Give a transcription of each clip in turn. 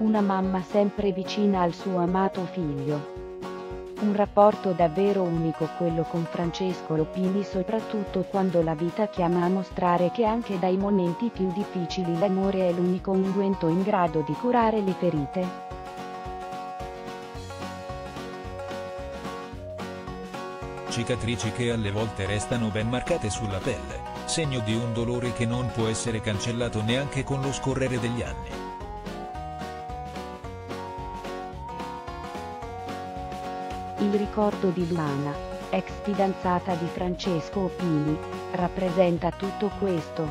Una mamma sempre vicina al suo amato figlio. Un rapporto davvero unico quello con Francesco Lopini soprattutto quando la vita chiama a mostrare che anche dai momenti più difficili l'amore è l'unico unguento in grado di curare le ferite. Cicatrici che alle volte restano ben marcate sulla pelle, segno di un dolore che non può essere cancellato neanche con lo scorrere degli anni. Il ricordo di Luana, ex fidanzata di Francesco Opini, rappresenta tutto questo.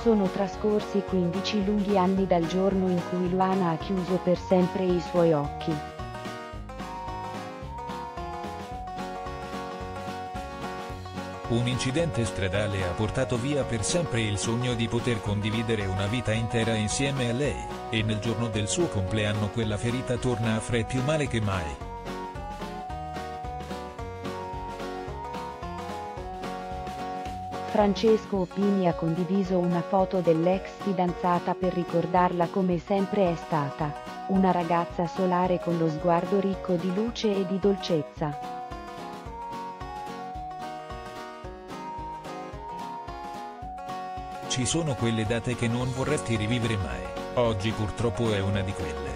Sono trascorsi 15 lunghi anni dal giorno in cui Luana ha chiuso per sempre i suoi occhi. Un incidente stradale ha portato via per sempre il sogno di poter condividere una vita intera insieme a lei, e nel giorno del suo compleanno quella ferita torna a fare più male che mai. Francesco Opini ha condiviso una foto dell'ex fidanzata per ricordarla come sempre è stata, una ragazza solare con lo sguardo ricco di luce e di dolcezza. Ci sono quelle date che non vorresti rivivere mai, oggi purtroppo è una di quelle.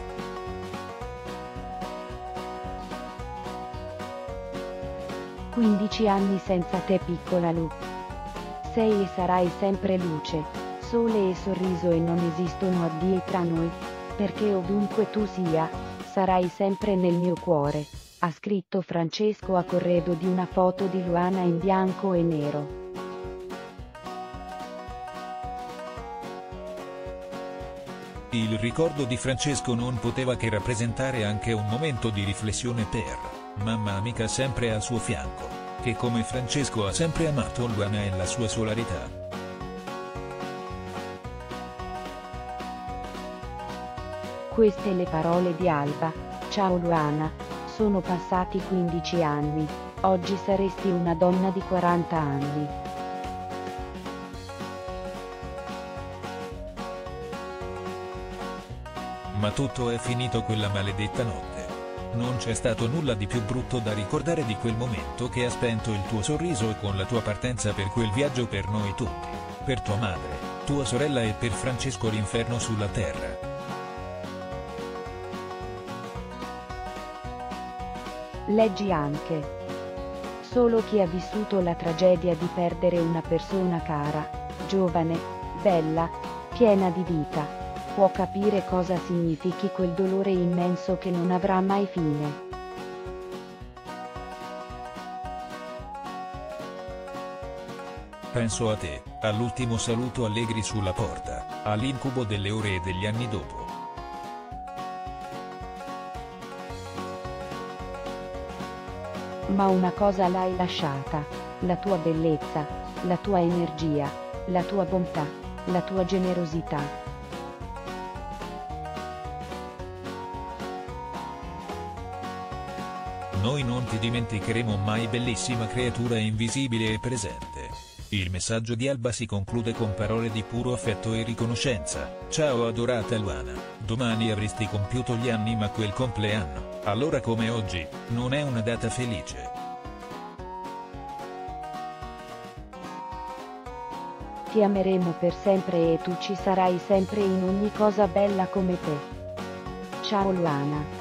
Quindici anni senza te piccola Lu sei e sarai sempre luce, sole e sorriso e non esistono addii tra noi, perché ovunque tu sia, sarai sempre nel mio cuore, ha scritto Francesco a corredo di una foto di Luana in bianco e nero. Il ricordo di Francesco non poteva che rappresentare anche un momento di riflessione per mamma amica sempre al suo fianco che come Francesco ha sempre amato Luana e la sua solarità. Queste le parole di Alba, ciao Luana, sono passati 15 anni, oggi saresti una donna di 40 anni. Ma tutto è finito quella maledetta notte. Non c'è stato nulla di più brutto da ricordare di quel momento che ha spento il tuo sorriso e con la tua partenza per quel viaggio per noi tutti. Per tua madre, tua sorella e per Francesco l'inferno sulla terra. Leggi anche. Solo chi ha vissuto la tragedia di perdere una persona cara, giovane, bella, piena di vita può capire cosa significhi quel dolore immenso che non avrà mai fine. Penso a te, all'ultimo saluto allegri sulla porta, all'incubo delle ore e degli anni dopo. Ma una cosa l'hai lasciata, la tua bellezza, la tua energia, la tua bontà, la tua generosità. Noi non ti dimenticheremo mai bellissima creatura invisibile e presente. Il messaggio di Alba si conclude con parole di puro affetto e riconoscenza. Ciao adorata Luana, domani avresti compiuto gli anni ma quel compleanno, allora come oggi, non è una data felice. Ti ameremo per sempre e tu ci sarai sempre in ogni cosa bella come te. Ciao Luana.